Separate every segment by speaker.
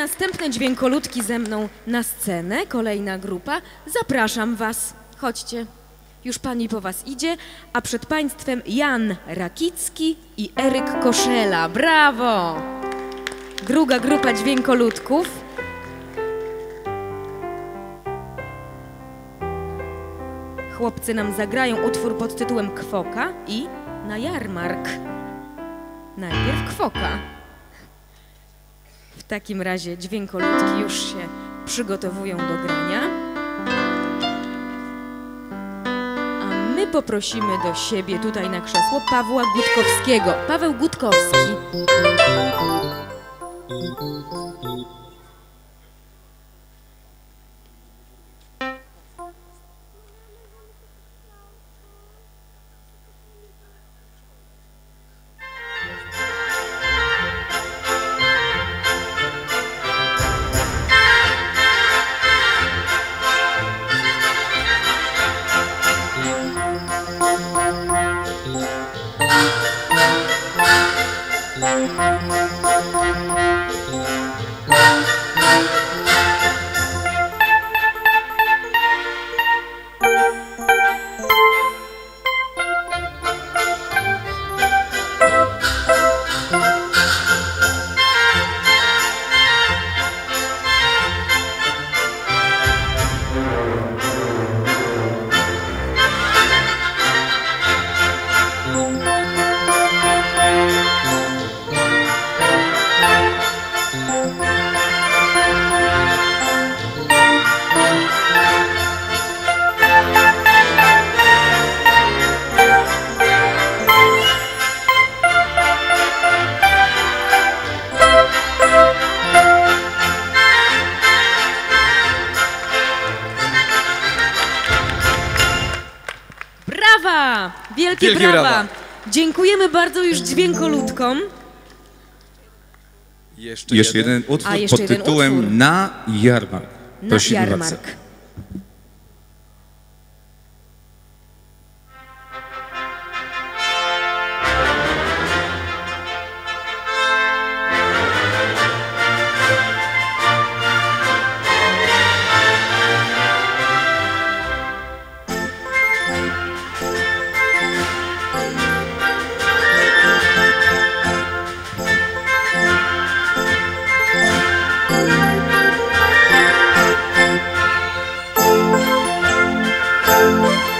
Speaker 1: następne dźwiękoludki ze mną na scenę, kolejna grupa, zapraszam was. Chodźcie. Już pani po was idzie, a przed państwem Jan Rakicki i Eryk Koszela. Brawo! Druga grupa dźwiękoludków. Chłopcy nam zagrają utwór pod tytułem Kwoka i na jarmark. Najpierw Kwoka. Takim razie dźwiękoludki już się przygotowują do grania. A my poprosimy do siebie tutaj na krzesło Pawła Gutkowskiego. Paweł Gutkowski. Brawa! Wielkie,
Speaker 2: Wielkie
Speaker 1: brawa.
Speaker 2: brawa.
Speaker 1: Dziękujemy bardzo już dźwiękoludkom.
Speaker 2: Jeszcze,
Speaker 3: Jeszcze jeden utwór
Speaker 1: A, jeszcze
Speaker 3: pod
Speaker 1: jeden
Speaker 3: tytułem
Speaker 1: utwór.
Speaker 3: Na jarmark.
Speaker 1: Na
Speaker 3: Prosimy bardzo.
Speaker 1: Jarmark.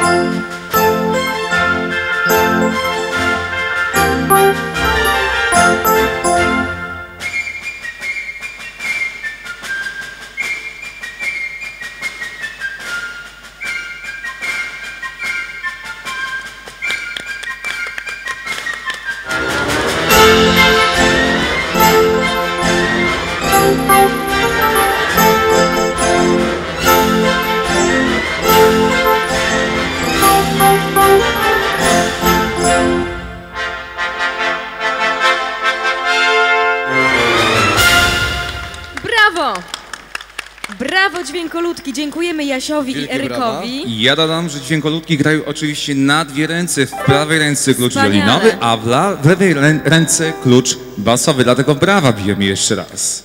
Speaker 1: Brawo! Brawo dźwiękoludki. Dziękujemy Jasiowi
Speaker 2: Wielkie
Speaker 1: i Erykowi.
Speaker 3: I Ja dodam, że dźwiękoludki grają oczywiście na dwie ręce. W prawej ręce klucz
Speaker 1: Wspaniale.
Speaker 3: wiolinowy, a w w lewej rę- ręce klucz basowy. Dlatego brawa bijemy jeszcze raz.